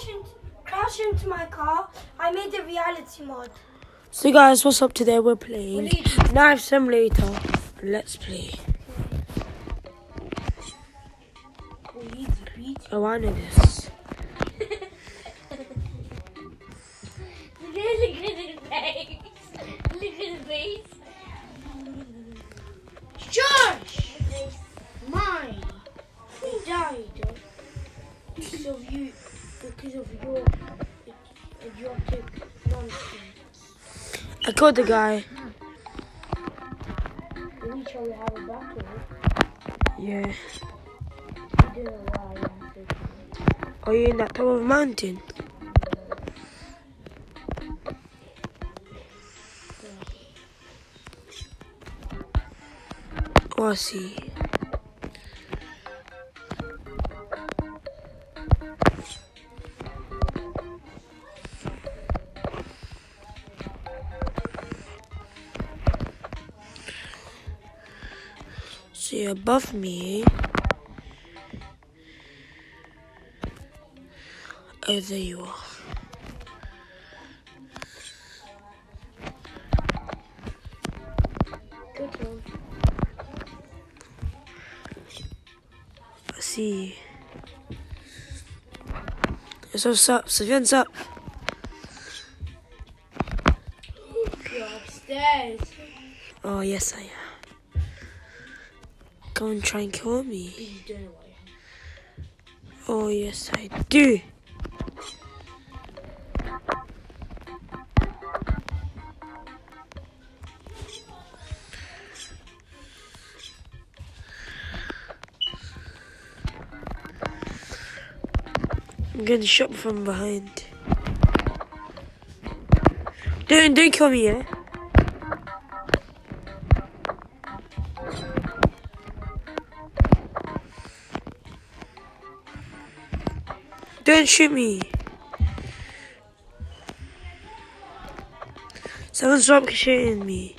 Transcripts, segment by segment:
crash into, crash into my car, I made a reality mod. So guys, what's up today? We're playing What Knife Simulator. Let's play. Oh, I know this. Look at his face. Look at his face. Shush! Mine. He died because of you, because of your idiotic nonsense. I caught the guy. We shall we have a battle. Yeah. You don't know why I. Are you in that top of a mountain? Oh, I see. Above me. Oh, there you are. Good one. I see. So up? So what's up? Oh yes I am. Come and try and kill me. You don't know why. Oh yes I do. I'm getting shot from behind. Don't don't kill me, yeah? Shoot me. Someone stop shooting me.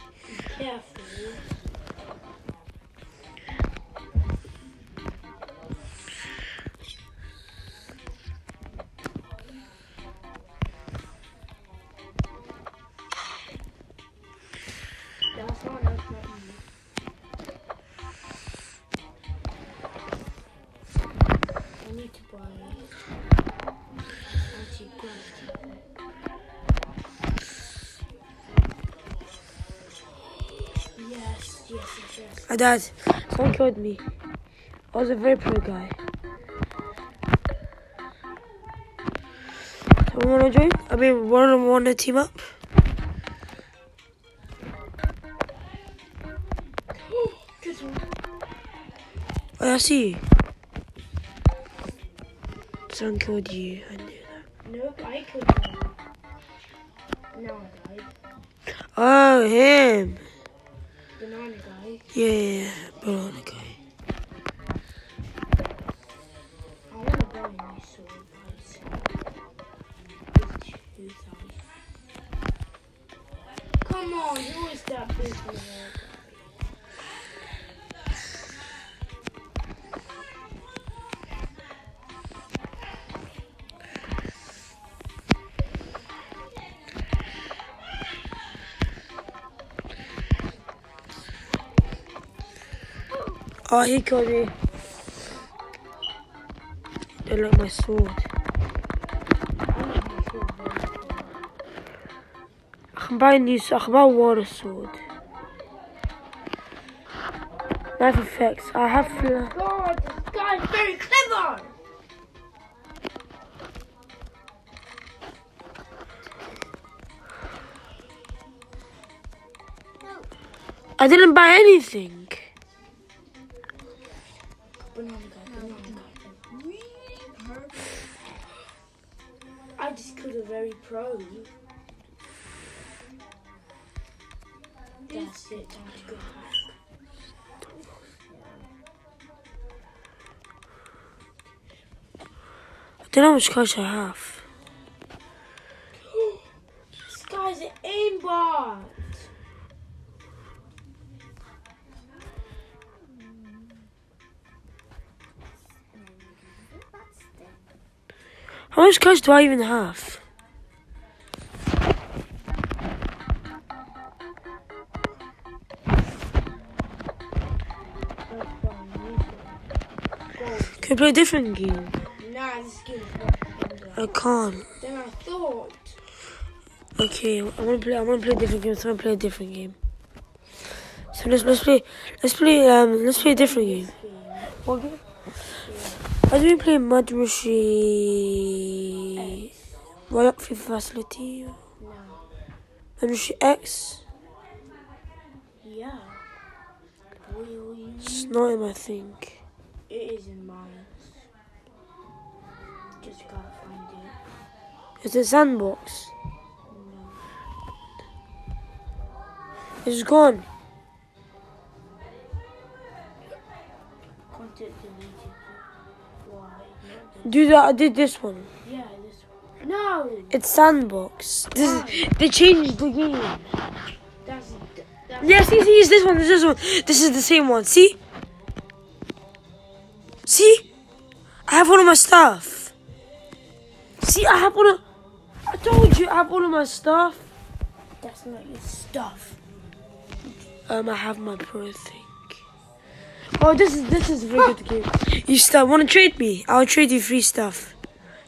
My dad, someone killed me. I was a very pro guy. Someone wanna join? I mean, wanna wanna team up? Oh, I see you. Someone killed you. I knew that. Nope, I killed one. Now I died. Oh, him. Banana guy. Yeah, yeah, yeah. banana guy. I want a sword. Come on, who is that big Oh, he killed me. They like my sword. I need my sword. I can buy new sword. I can buy a water sword. Knife effects. I have. fl- God, this guy's very clever! I didn't buy anything. Pro. That's it, time to go back. I don't know how much cash I have. This guy's an aimbot! How much cash do I even have? Play a different game? Nah, this game's not I can't. Then I thought. Okay, I want to play. I want to play a different game. So I'm gonna play a different game. So let's let's play. Let's play. Um, let's play a different game. What game? I do play Mud Rushy. Right up for facility. No. Mud Rushy X. Yeah. It's not in my thing. It is in mine. Just gotta find it. It's a sandbox. No. It's gone. Content deleted. Why? Do that. I did this one. Yeah, this one. No! It's sandbox. This is, they changed the game. That's. that's Yeah, see, see, it's this one. It's this one. This is the same one. See? See? I have all of my stuff. See, I have all of. I told you, I have all of my stuff. That's not your stuff. Um, I have my pro thing. Oh, this is this is a very good game. You still want to trade me? I'll trade you free stuff.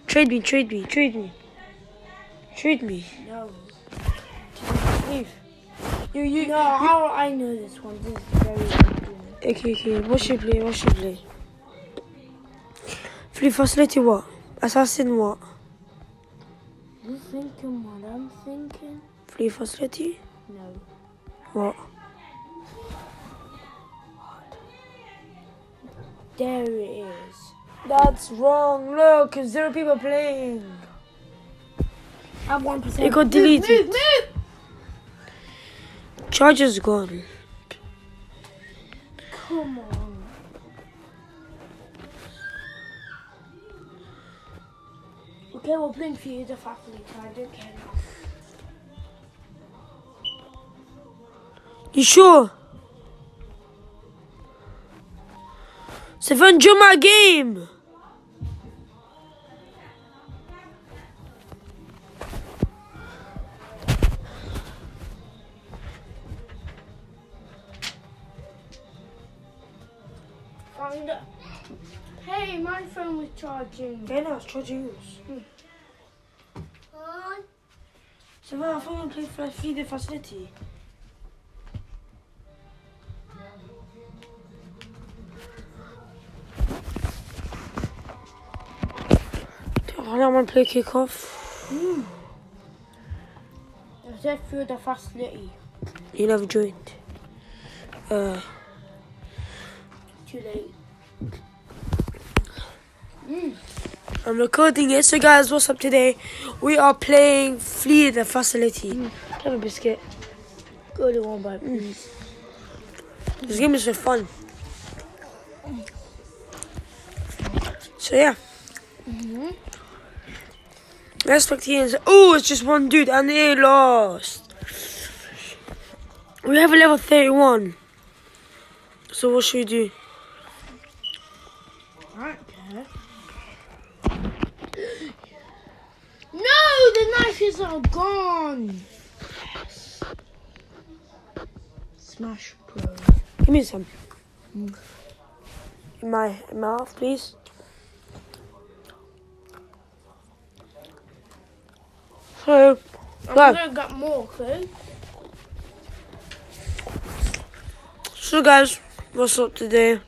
Trade me, trade me, trade me, trade me. No. Leave. You, you. No, how I know this one. This is very good. Okay, okay. What should play? What should play? Free facility what? Assassin what? You thinking what I'm thinking? Free facility? No. What? There it is. That's wrong. Look, cause zero people playing. I'm one percent. It got deleted. Move, move, move. Charger's gone. Come on. Okay, we're playing for you, the faculty, so I don't care now. You sure? Seven, join my game. Found it. Hey, my phone was charging. Yeah, no, it's charging yours. Hmm. Seven, I thought we play for free the facility. I don't want to play kickoff. I said through the facility. You never joined. Uh, Too late. I'm recording it. So, guys, what's up today? We are playing Flee the Facility. Mm. Have a biscuit. Go to one by mm. please. This game is for fun. So, yeah. Mm-hmm. Let's talk to you. Oh, it's just one dude and they lost. We have a level 31. So, what should we do? I don't care. The knives are gone. Yes. Smash Bros. Give me some. Mm. In my mouth, please. So, I'm Go. gonna get more, okay? so guys, what's up today?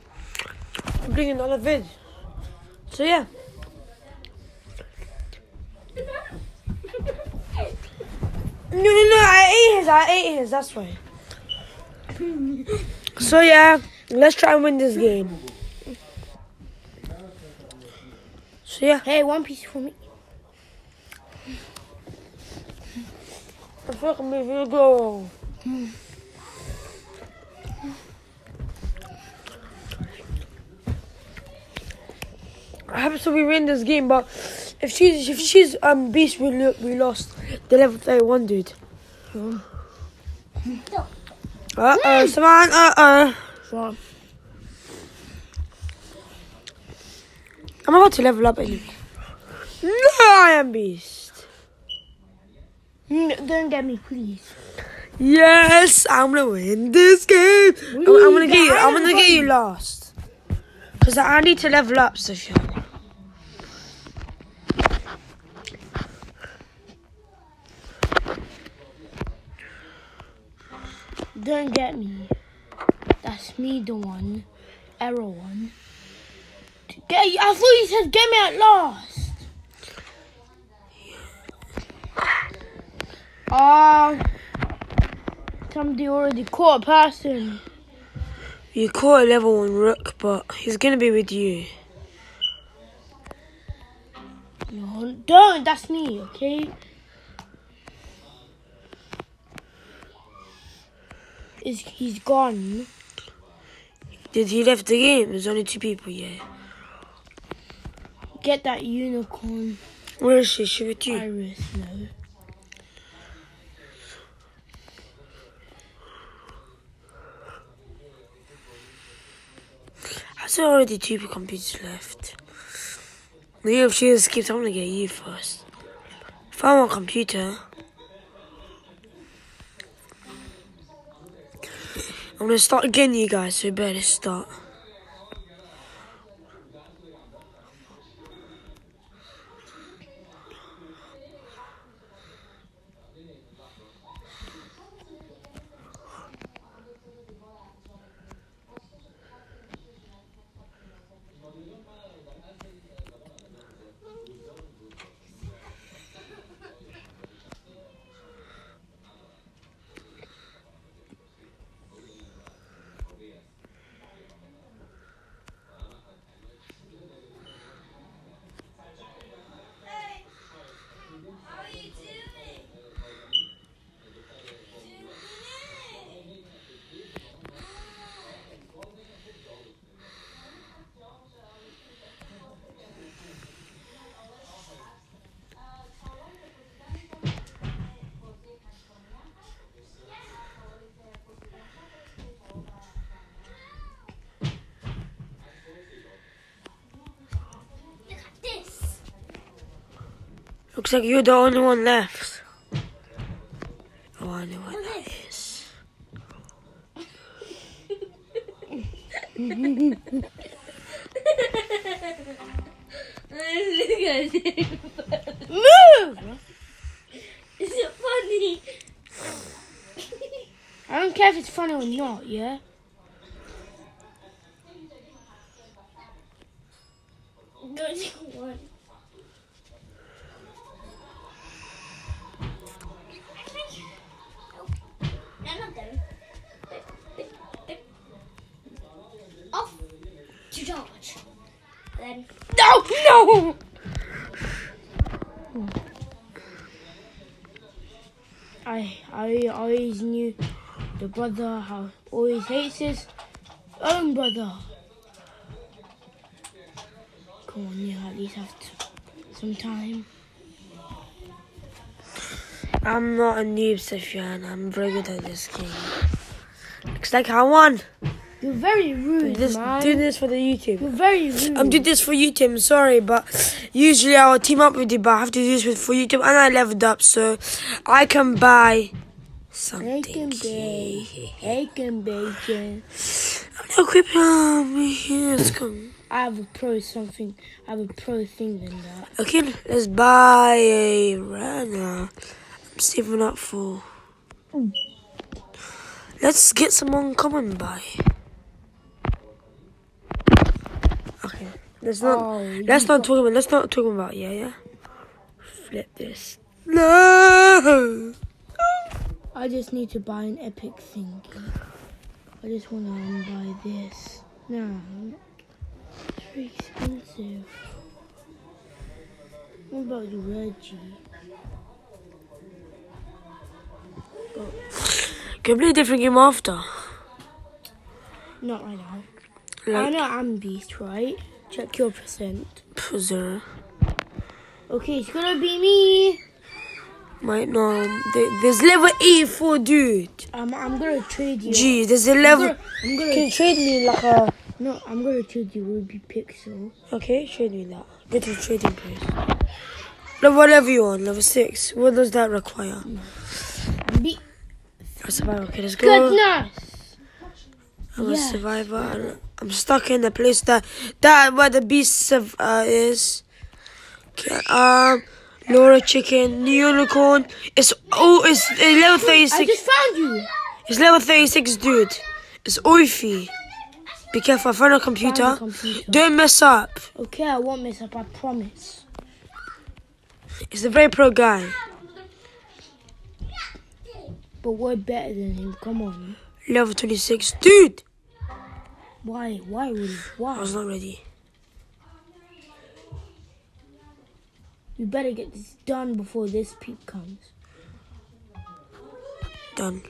I'm bringing another vid. So yeah. No, no, no, I ate his, I ate his, that's why. So yeah, let's try and win this game. So yeah, Hey, one piece for me. I fucking move you go. Hmm. I have to we win this game, but if she's if she's um beast, we lo- we lost the level thirty one dude. Uh oh, Saman, uh oh. So, I'm about to level up anyway. No! I am beast. Mm, Don't get me, please. Yes, I'm gonna win this game. I'm, I'm gonna get you. I'm gonna get you last. Cause I need to level up, Sophia. Don't get me. That's me, the one. Error one. Get, I thought you said get me at last. Ah. somebody already caught a person. You caught a level one rook, but he's gonna be with you. No, don't. That's me, okay? Is he's gone? Did he left the game? There's only two people, here. Get that unicorn Where is she? She with you? iris no. Has there already two computers left? Maybe if she escapes, I'm gonna get you first. I want a computer, I'm gonna start again, you guys. So better start. Looks like you're the only one left. Oh, I know what that is. Look at him. Move! Is it funny? I don't care if it's funny or not, yeah? The brother how always hates his own brother. Come on, you at least have to, some time. I'm not a noob, Sufyan. I'm very good at this game. Looks like I won. You're very rude, This, man. doing this for the YouTube. You're very rude. I'm doing this for YouTube. I'm sorry, but usually I will team up with you, but I have to do this for YouTube, and I leveled up, so I can buy something. Bacon, bacon, bacon, bacon. I'm not Yes, come. I have a pro something. I have a pro thing than that. Okay, let's buy a runner. I'm saving up for. Let's get some uncommon buy. Okay, let's not. Oh, let's not talk about. Let's not talk about. Yeah, yeah. Flip this. No. I just need to buy an epic thing. I just want to um, buy this. No, it's very expensive. What about the Reggie? Can play a different game after? Not right now. I Like know I'm Beast, right? Check your percent. zero. Okay, it's gonna be me. Wait, no. there- There's level 84, dude. Um, I'm gonna trade you. Gee, there's a I'm level. gonna, I'm gonna Can you trade me like a. no, I'm gonna trade you Ruby Pixel. Okay, trade me that. Get to the trading place. Level whatever you want, level six. What does that require? Be- A survivor. Okay, let's go. goodness. I'm a survivor. I'm stuck in the place that that where the beast of, uh, is. Okay, um, Laura chicken, the unicorn. It's oh, it's, it's level I thirty six. just found you. It's level thirty six, dude. It's Oify. Be careful, I found a computer. Computer. Don't mess up. Okay, I won't mess up. I promise. It's a very pro guy. But we're better than him. Come on. Level twenty six, dude. Why? Why? I Why? I was not ready. We better get this done before this peep comes. Done.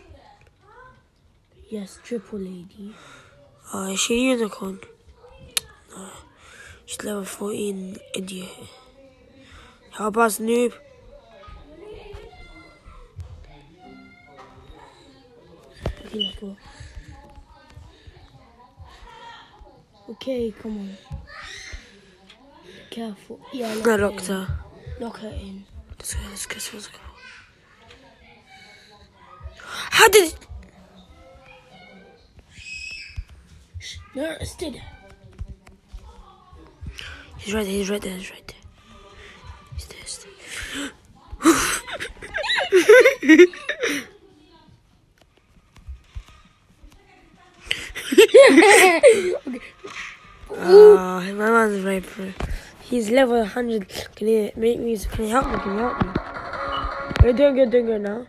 Yes, triple lady. Uh, is she a unicorn? No. She's level 14 idiot. How about noob? Okay, let's go. Okay, come on. Careful. Yeah, lock, No, locked her. Lock her in. Let's go, let's go, let's go. How did No, it's dead. He's right there, he's right there, he's right there. He's there, he's there. Ah, my man's right pro. He's level 100. Can he make me? Can he help me? Can you help me? We're doing good? Doing good now?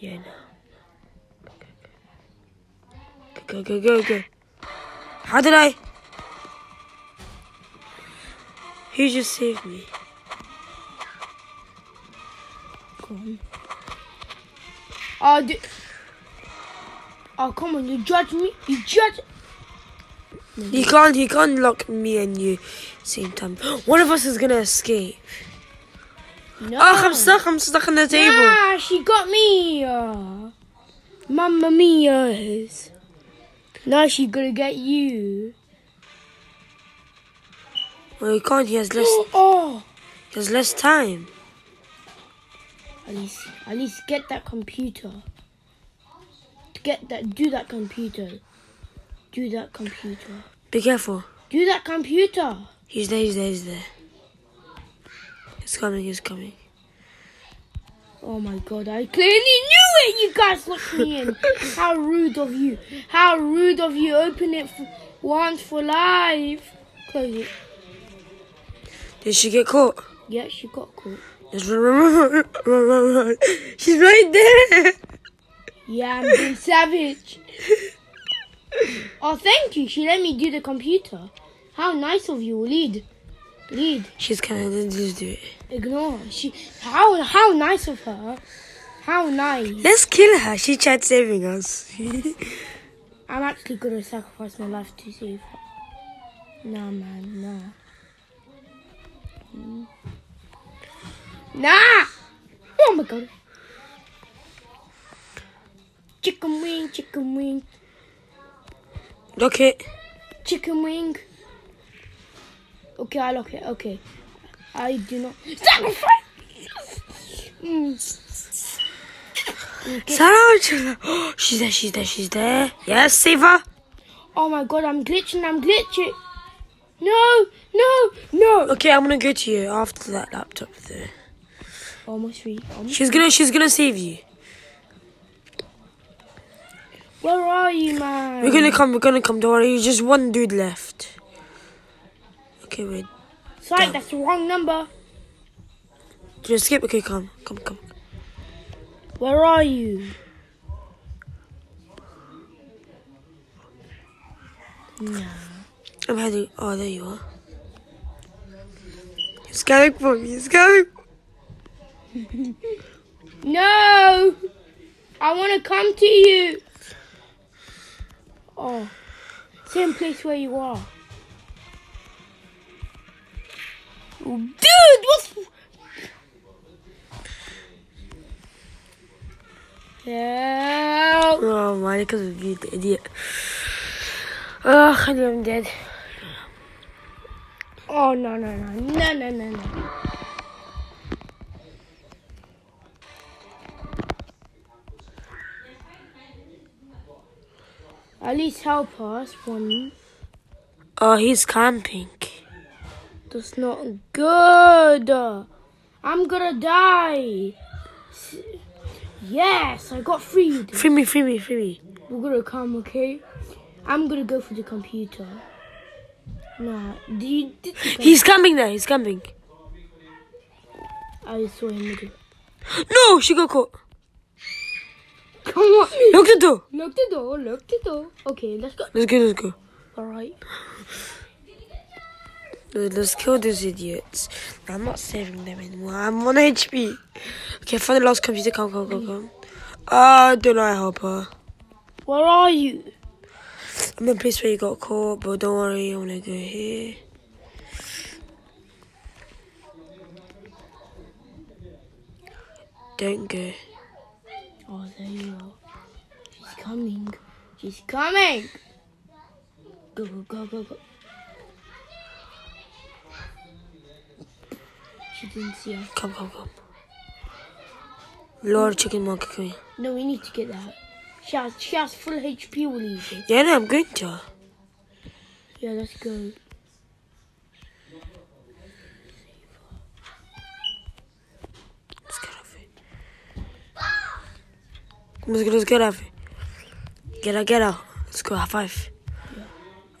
Yeah, now. Go, go, go, go, go. How did I? He just saved me. Come on. Oh, di- oh, come on. You judge me? You judge. He can't. He can't lock me and you same time. One of us is gonna escape. No. Oh, I'm stuck. I'm stuck on the table. Ah, she got me. Uh, Mamma mia's. Now she gonna get you. Well, he can't. He has less. Oh. He has less time. At least, at least get that computer. Get that. Do that computer. Do that computer. Be careful. Do that computer. He's there. He's there. He's there. He's coming. He's coming. Oh my god, I clearly knew it! You guys locked me in. How rude of you. How rude of you. Open it for once for life. Close it. Did she get caught? Yeah, she got caught. She's right there. Yeah, I'm being savage. Oh, thank you. She let me do the computer. How nice of you. Lead. Lead. She's kind of just do it. Ignore her. She. How how nice of her. How nice. Let's kill her. She tried saving us. I'm actually gonna sacrifice my life to save her. Nah, man, nah. Nah! Oh my god. Chicken wing, chicken wing, Look it. chicken wing. Okay, I lock it. Okay. I do not sacrifice. Mm. Okay. Sarah, she's there. She's there. She's there. Yes, save her. Oh my god, I'm glitching, I'm glitching. No, no, no. Okay, I'm gonna go to you after that laptop there. Almost free. Almost She's gonna. She's gonna save you. Where are you, man? We're gonna come. We're gonna come. Don't worry. Just one dude left. Okay, wait. Sorry, that's the wrong number. You skip? Okay, come, come, come. Where are you? No. I'm heading. Oh, there you are. He's coming for me. He's coming. No! I want to come to you. Oh, same place where you are. Dude, what's... Yeah. Oh my, because of you, the idiot. Ugh, I I'm dead. Oh, no, no, no, no, no, no, no. At least help us, one. Oh, he's camping. That's not good. I'm gonna die. Yes, I got freed. Free me, free me, free me. We're gonna come, okay? I'm gonna go for the computer. Nah, do you, the com- He's camping there. He's camping. I saw him it. No, she got caught. Come on. Look the door. Lock the door, lock the door. Okay, let's go. Let's go, let's go. Alright. Let's kill these idiots. I'm not saving them anymore. I'm on HP. Okay, find the last computer. Come, come, come, come. Uh, don't I help her? Where are you? I'm in a place where you got caught, but don't worry, I'm gonna go here. Don't go. Oh, there you are. She's coming. She's coming. Go, go, go, go, go. Didn't see us. Come, come, come. Lord Chicken Monkey, come here. No, we need to get that. She has, she has full HP, will you? Yeah, no, I'm going to. Yeah, let's go. Let's get off it. Let's get, let's get off it. Get out, get out. Let's go, high five.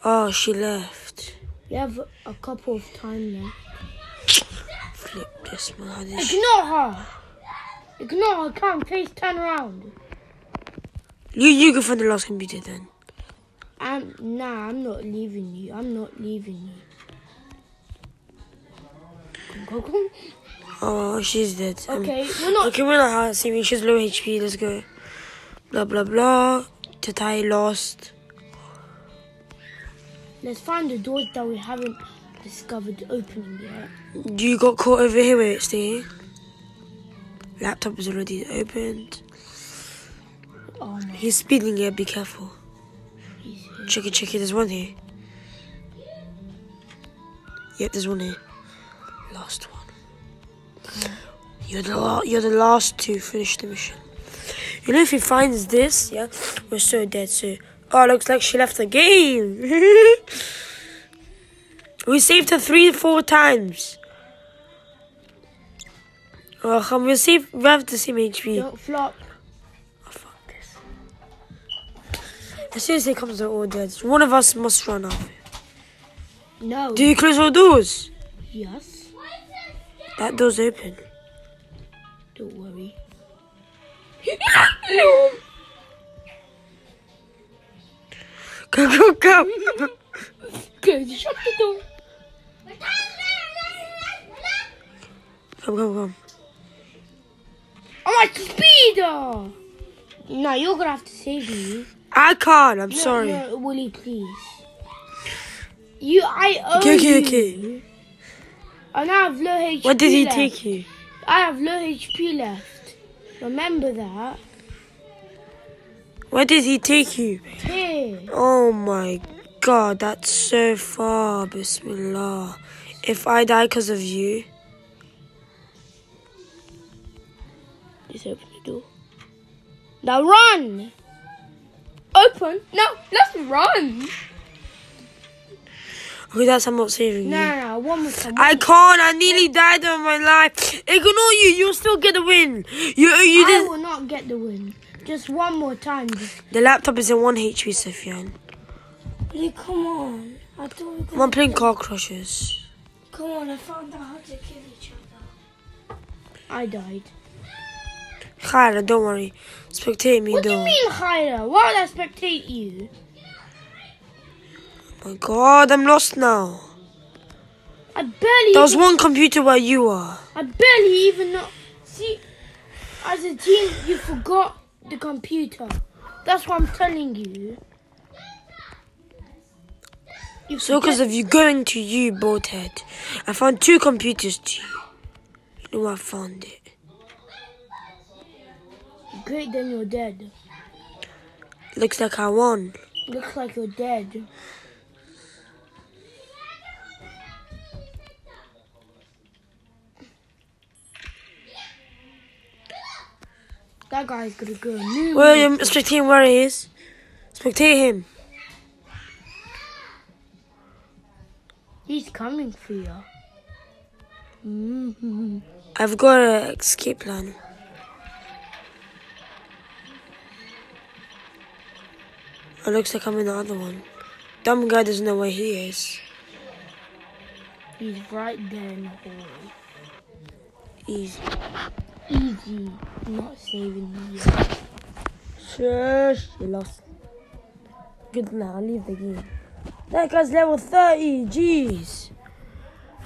Oh, she left. We have a couple of time now. This, did Ignore her. Ignore her. Come, please turn around. You, you go find the last computer then. I'm nah. I'm not leaving you. I'm not leaving you. Go, go, go. Oh, she's dead. Um, Okay, we're not. Okay, we're not hard saving. She's low HP. Let's go. Blah blah blah. Tatai lost. Let's find the doors that we haven't discovered opening yet. You got caught over here. Wait, stay. Laptop is already opened. Oh. He's speeding here. Be careful. Check it, check it. There's one here. Yep, there's one here. Last one. You're the la- you're the last to finish the mission. You know, if he finds this, yeah, we're so dead. So, oh, looks like she left the game. we saved her three, four times. Oh, come we save. We have the same HP. Don't flop. Oh, fuck this. As soon as they comes they're all dead. One of us must run off. No. Do you close all doors? Yes. That door's open. Don't worry. Go, go, go. Good. Shut the door. Come, come, come. Oh my speeder! No, you're gonna have to save me. I can't. I'm No, sorry. No, Willie, please. You, I owe Okay, okay, you. okay. And I have low HP What did he left. take you? I have low HP left. Remember that. Where did he take you? Here. Oh my god, that's so far. Bismillah. If I die because of you, Just open the door. Now run! Open? No, let's run! okay, that's I'm not saving No, you. no, no, one more time. I can't. I nearly died of my life. Ignore you. You'll still get the win. You, uh, you I will not get the win. Just one more time. The laptop is in one HP, Sufyan. really, come on. I thought we could. I'm playing Car Crushers. Come on, I found out how to kill each other. I died. Khaira, don't worry. Spectate me, though. What do you mean, Hyder? Why would I spectate you? Oh My god, I'm lost now. I barely. There was even, one computer where you are. I barely even know. See, as a team, you forgot the computer. That's what I'm telling you. You So, because of you going to you, Boathead, I found two computers to you. You know, I found it great, then you're dead. Looks like I won. Looks like you're dead. That guy's gonna go. William, um, him where he is. Spectate him. He's coming for you. Mm -hmm. I've got an escape plan. It looks like I'm in the other one. Dumb guy doesn't know where he is. He's right there in the hallway. Easy. Easy. Not saving you yet. Shush, you lost. Good now, I leave the game. That guy's level 30, jeez.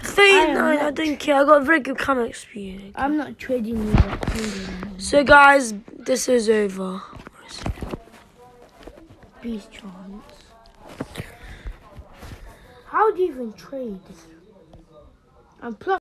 39, I, not- don't care. I got a very good comic speed. I'm not trading you that coin anymore. So, guys, this is over. Peace, chance. How do you even trade? And plus.